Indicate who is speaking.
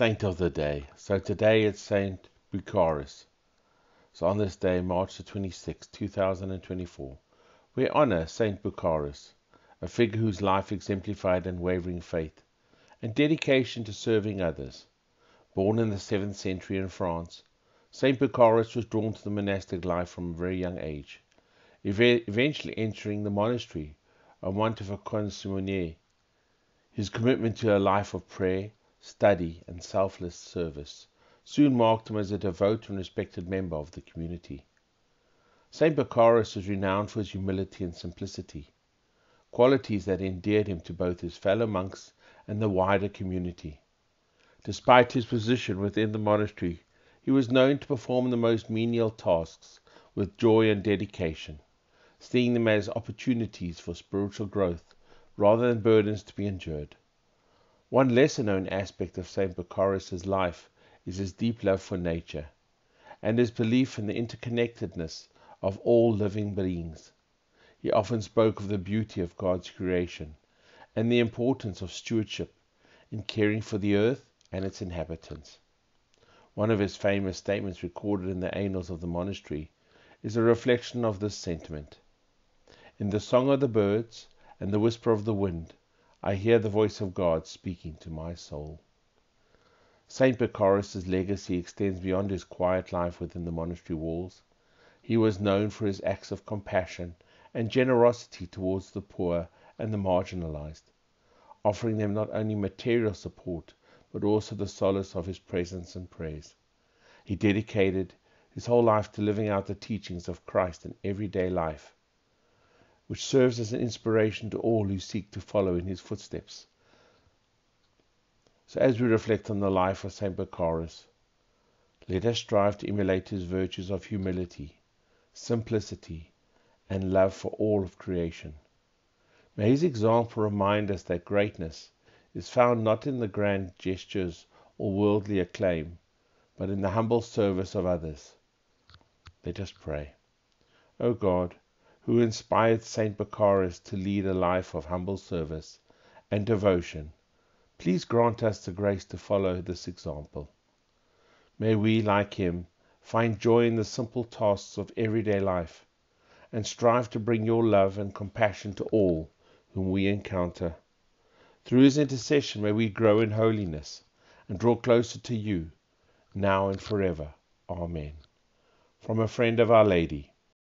Speaker 1: Saint of the day. So today it's Saint Bercharius. So on this day, March the 26th, 2024, we honor Saint Bercharius, a figure whose life exemplified unwavering faith and dedication to serving others. Born in the 7th century in France, Saint Bercharius was drawn to the monastic life from a very young age, eventually entering the monastery of Montfaucon-sur-Moine. His commitment to a life of prayer, study, and selfless service soon marked him as a devout and respected member of the community. St. Bercharius was renowned for his humility and simplicity, qualities that endeared him to both his fellow monks and the wider community. Despite his position within the monastery, he was known to perform the most menial tasks with joy and dedication, seeing them as opportunities for spiritual growth rather than burdens to be endured. One lesser known aspect of St. Bercharius's life is his deep love for nature and his belief in the interconnectedness of all living beings. He often spoke of the beauty of God's creation and the importance of stewardship in caring for the earth and its inhabitants. One of his famous statements recorded in the annals of the monastery is a reflection of this sentiment. In the song of the birds and the whisper of the wind, I hear the voice of God speaking to my soul. St. Bercharius's legacy extends beyond his quiet life within the monastery walls. He was known for his acts of compassion and generosity towards the poor and the marginalized, offering them not only material support but also the solace of his presence and prayers. He dedicated his whole life to living out the teachings of Christ in everyday life which serves as an inspiration to all who seek to follow in his footsteps. So, as we reflect on the life of St. Bercharius, let us strive to emulate his virtues of humility, simplicity, and love for all of creation. May his example remind us that greatness is found not in the grand gestures or worldly acclaim, but in the humble service of others. Let us pray. O God, who inspired St. Bercharius to lead a life of humble service and devotion, please grant us the grace to follow this example. May we, like him, find joy in the simple tasks of everyday life and strive to bring your love and compassion to all whom we encounter. Through his intercession may we grow in holiness and draw closer to you, now and forever. Amen. From a friend of Our Lady.